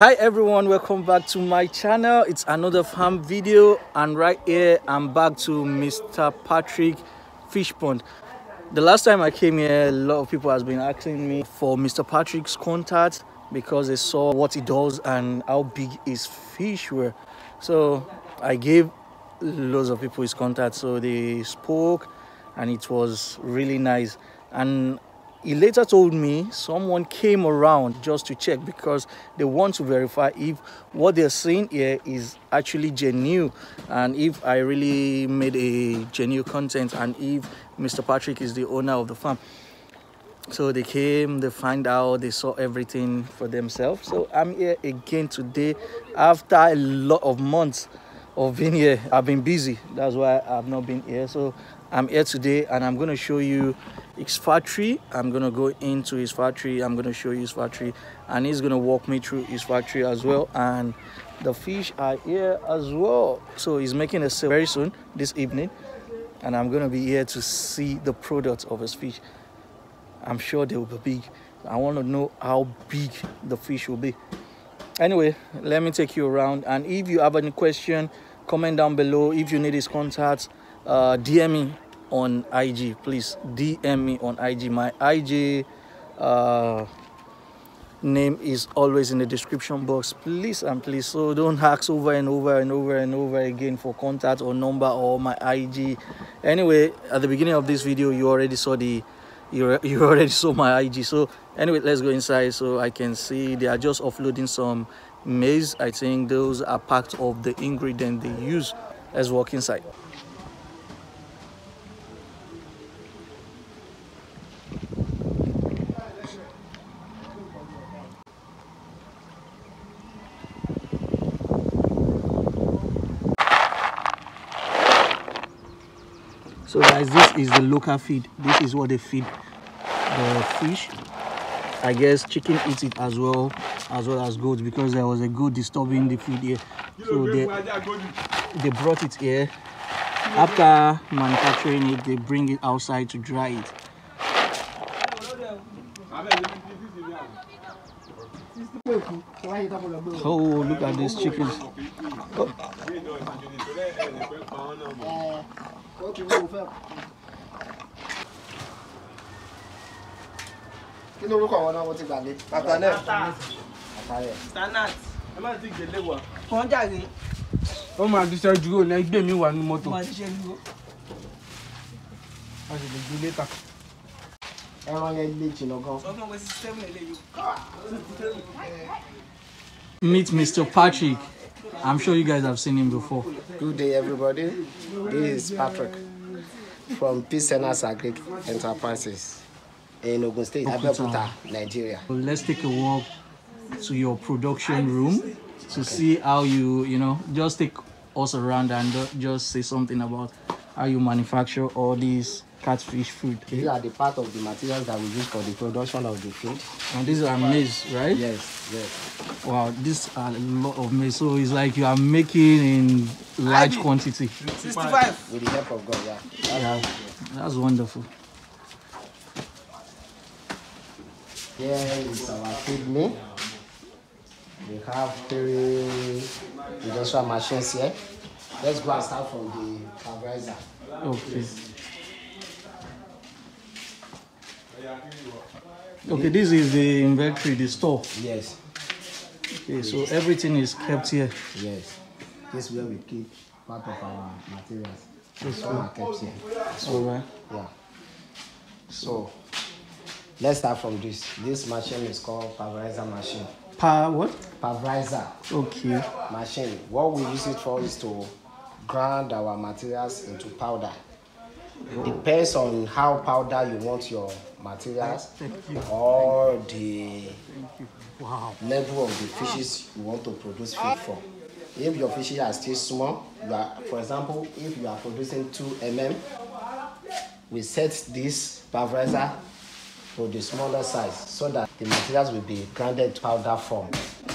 hi everyone welcome back to my channel. It's another farm video and right here i'm back to mr patrick fish pond the last time i came here a lot of people has been asking me for mr patrick's contact because they saw what he does and how big his fish were. So i gave loads of people his contact so they spoke and it was really nice. And he later told me someone came around just to check because they want to verify if what they're seeing here is actually genuine and if I really made a genuine content and if Mr. Patrick is the owner of the farm. So they came, they find out, they saw everything for themselves. So I'm here again today after a lot of months of being here. I've been busy, that's why I've not been here. So I'm here today and I'm going to show you his factory i'm gonna go into his factory i'm gonna show you his factory and he's gonna walk me through his factory as well and the fish are here as well. So he's making a sale very soon this evening and i'm gonna be here to see the products of his fish. I'm sure they will be big. I want to know how big the fish will be. Anyway let me take you around and if you have any question comment down below. If you need his contacts uh, dm me on IG. Please DM me on IG. My IG uh, name is always in the description box. Please and please. So don't ask over and over and over and over again for contact or number or my IG. Anyway, at the beginning of this video, you already saw the you, you already saw my IG. So anyway, let's go inside so I can see they are just offloading some maize. I think those are part of the ingredient they use. Let's walk inside. So guys this is the local feed. This is what they feed the fish. I guess chicken eats it as well as well as goats because there was a goat disturbing the feed here. So they they brought it here. After manufacturing it they bring it outside to dry it. Oh look at these chickens. oh. Kí lórúkọ àwọn náà mo ti gbàgbé patanel àtàrẹ standard ẹ má ti gbèlè wa. kan jáde ó máa ti ṣe dúró ní ẹgbẹ́ mi wà ní mọ́tò máa ṣiṣẹ́ dúró. a sì lè gbé létà. ẹran yẹn lè jìnnà gan. sọ fún ọ pé system eléyìí. meet mr patrick i'm sure you guys have seen him before. Good day everybody. This is patrick from Psenass agric enterprises in ogun state abeokuta nigeria. So let's take a walk to your production room to see how you you know just take us around and just say something about how you manufacture all these catfish food these are the part of the materials that we use for the production of the food. and these are maize right yes yes. wow these are a lot of maize so it's like you are making in large quantity sixty-five. with the help of god yeah. That's, yeah that's wonderful Here is our feed mill. We have three industrial machines here. Let's go and start from the pulverizer. okay okay this is the inventory the store Yes, okay so everything is kept here yes. This is where we keep part of our materials. This one are kept here. all right uh, Yeah. So let's start from this. This machine is called pulverizer machine. per what Pulverizer okay machine. What we use it for is to grind our materials into powder. It depends on how powder you want your materials or the wow. level of the fishes you want to produce feed for. If your fishes are still small, are, for example, if you are producing 2 mm, we set this pulverizer to the smaller size so that the materials will be grounded powder form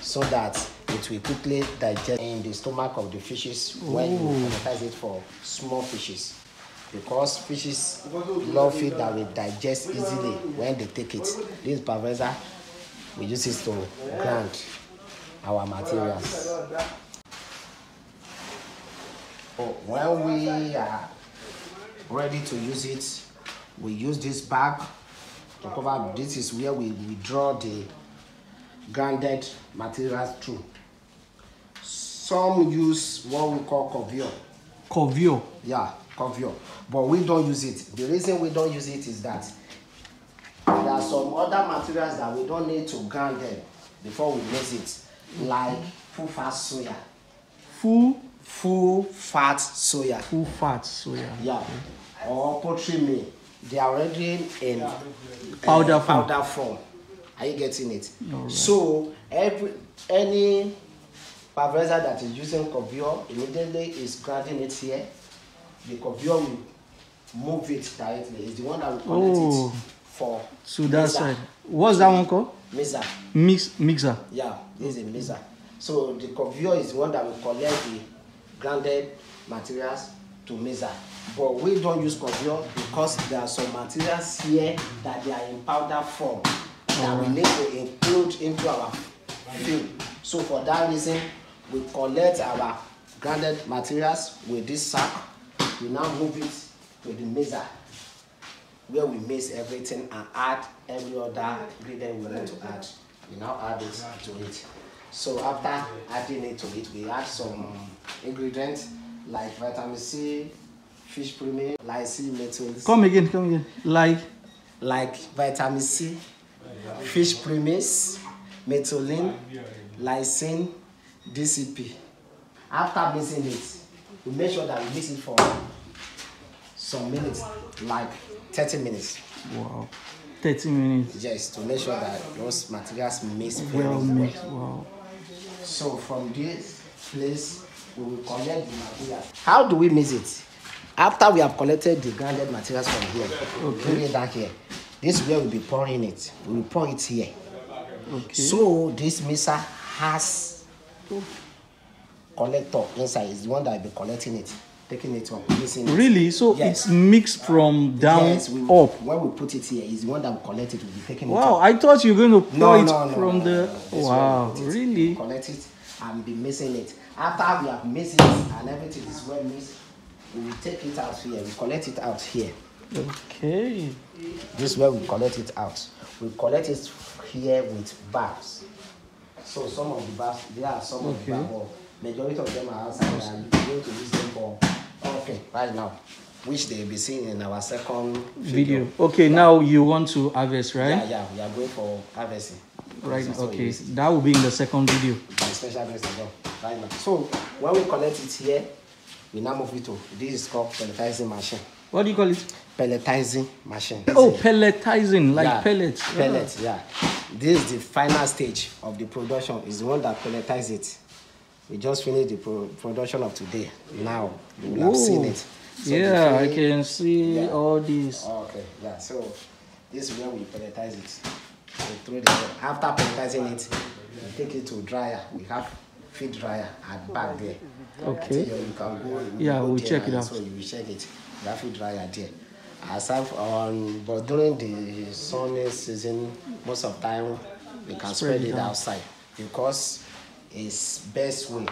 so that it will quickly digest in the stomach of the fishes when you advertise it for small fishes. Because fishes love feed that will digest easily when they take it. This pulverizer we use it to grind our materials. When we are ready to use it, we use this bag to cover. This is where we withdraw the grounded materials through. Some use what we call covio. Covio. Yeah, covio. But we don't use it. The reason we don't use it is that there are some other materials that we don't need to grind them before we use it, like full fat soya. Full Full fat soya. full fat soya. Yeah. Or poultry meal. They are already in uh, Powder form. powder form. Are you getting it? Alright. So every any pulverizer that is using covio immediately is grinding it here. The covio will move it directly. It's the one that will connect Oh. it for To that mixer. side. What's that one called? Mixer. Mix mixer. Yeah, this is a mixer. So the covio is the one that will collect the grounded materials to mixer. But we don't use covio because there are some materials here that they are in powder form that we need to include into our film. So for that reason, we collect our grounded materials with this sack. We now move it to the mixer where we mix everything and add every other ingredient we want to add. We now add it to it. So after adding it to it, we add some ingredients like vitamin C, fish premium, lysine metals, Come again, come again. Like like vitamin C, fish premix, methylene, lysine, DCP. After mixing it, we make sure that we mix it for some minutes, like 30 minutes. wow. 30 minutes. Yes, to make sure that those materials mix Well well. mixed. Wow. So from this place, we will collect the material. How do we mix it? After we have collected the grounded materials from here, we bring it down here. This is where we'll be pouring it. We will pour it here. Okay. So this mixer has collector inside. It's the one that will be collecting it, taking it up, it. Really? So Yes. it's mixed from down Yes, we, up. When we put it here, it's the one that will collect it. We'll be taking it Wow. I thought you were going to pour No, it no, no, from the. Wow, it, really? Collect it and be mixing it. After we have mixed it and everything is well mixed, we will take it out here. We collect it out here. Okay. This is where we collect it out. We collect it here with bags. So some of the bags, there are some of the Okay. bags, majority of them are outside and going to use them for okay right now, which they will be seeing in our second video. Video. Okay, now you want to harvest, right? Yeah, yeah, we are going for harvesting. Right. So Okay. That will be in the second video. by special grace of God right now. So when we collect it here, we now move it to this is called pelletizing machine. What do you call it? Pelletizing machine. Oh, pelletizing, like Yeah, pellets. Pellets, yeah. This is the final stage of the production. Is the one that pelletize it. We just finished the pro- production of today. Now you will have seen Oh, it. So the yeah, I can see Yeah. all these. Okay, yeah. So this is where we pelletize it. We throw the after pelletizing it, we take it to dryer. We have feed dryer at back there. Okay. So you can go. you Yeah, go we'll check it out. So you will check it. We have feed dryer there. Aside on, but during the sunny season, most of time we can Spread spread, it out. outside because it's best way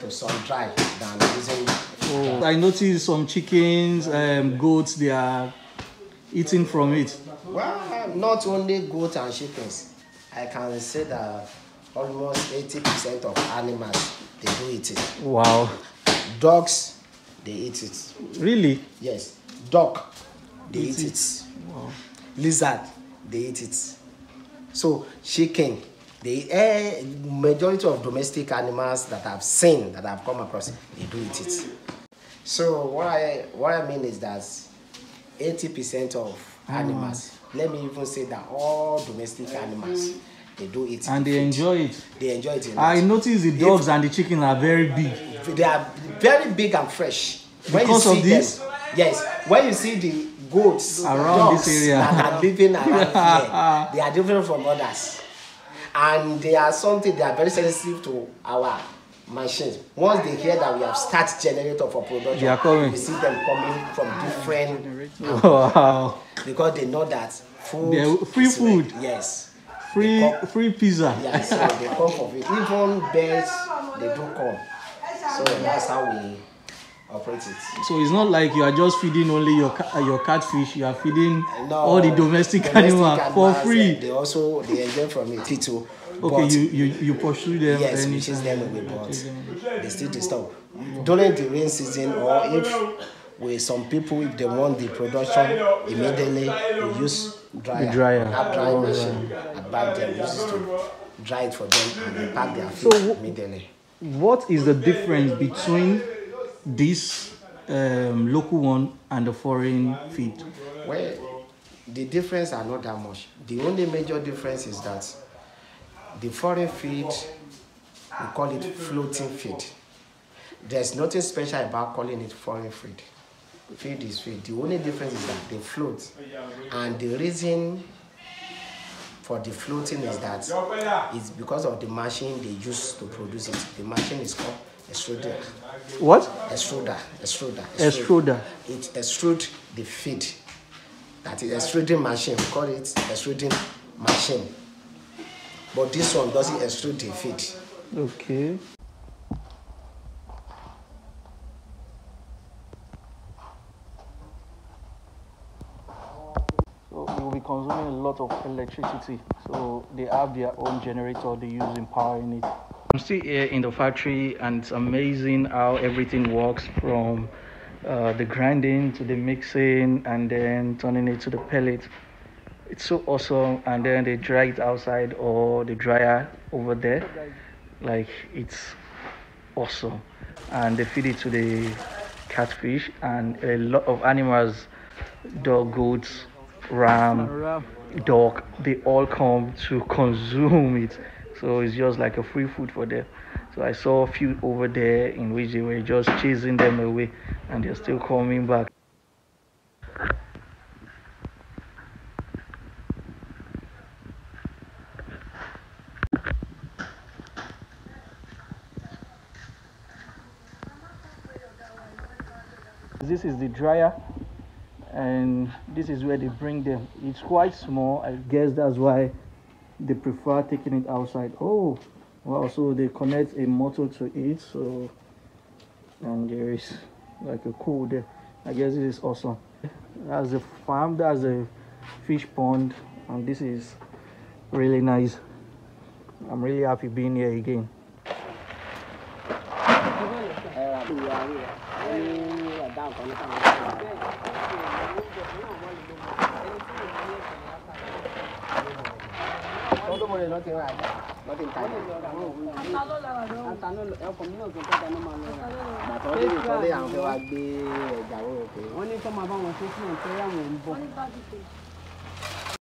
to sun dry than using. Oh, I noticed some chickens, um, goats, they are eating from it. Well, not only goats and chickens. I can say that almost 80% of animals they do eat it. Wow. Dogs, they eat it. Really? Yes, dog, they Eat eat, it. it. Wow. Lizard, they eat it. So chicken, the eh, majority of domestic animals that I've seen, that I've come across, they do eat it. So what I what I mean is that 80% of animals, let me even say that all domestic animals, they do eat And the they enjoy it. They enjoy it. I noticed the dogs and the chicken are very big. they are very big and fresh. When Because you of this? them, yes. When you see the goats Around dogs this area. that are living around here, they are different from others, and they are something they are very sensitive to our machines. Once they hear that we have start generator for production, They are coming. we see them coming from different Wow. because they know that food They're- free food. Yes, free come- free pizza. Yeah, so they come for it. Even birds, they do come. So that's how we operate it. So it's not like you are just feeding only your ca- uh, your catfish. You are feeding No, all the domestic, domestic animals for free. They also they enjoy from it too. Okay, But you, you you pursue them. yes, we chase them anytime. away, but they still disturb. During the rain season, or if with some people, if they want the production immediately, we use dryer. dryer. We have drying Oh, machine back there. We use to dry it for them and they pack their So fish wh- immediately. What is the difference between this um, local one and the foreign feed? Well, the difference are not that much. The only major difference is that the foreign feed, we call it floating feed. There's nothing special about calling it foreign feed. Feed is feed. The only difference is that they float. And the reason for the floating is that it's because of the machine they use to produce it. The machine is called extruder. What? Extruder. Extruder. Extruder. It extrude the feed. That is extruding machine. We call it extruding machine. But this one doesn't extrude the feed. Okay. So you will be consuming a lot of electricity. So they have their own generator they use in powering it. I'm still here in the factory and it's amazing how everything works from uh, the grinding to the mixing and then turning it to the pellet. It's so awesome and then they dry it outside or the dryer over there. Like it's awesome. And they feed it to the catfish and a lot of animals, dog, goats, ram, dog, they all come to consume it. So it's just like a free food for them. So I saw a few over there in which they were just chasing them away and they're still coming back. This is the dryer and this is where they bring them. It's quite small. I guess that's why they prefer taking it outside. Oh, wow! So they connect a motor to it. So and there is like a cool there. I guess this is awesome. That's a farm. That's a fish pond, and this is really nice. I'm really happy being here again. Mọ̀tòmọ̀rẹ̀ lọ́ọ́ ti ra àjà lọ́ọ́ ti ń ta ìlú. Àtàlọ́ ẹ̀kọ́ mi náà tó ń tọ́ta ní màá lọ rà. Bàtà ọdún yìí sọlé àwọn fẹ́ wá gbé